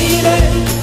lady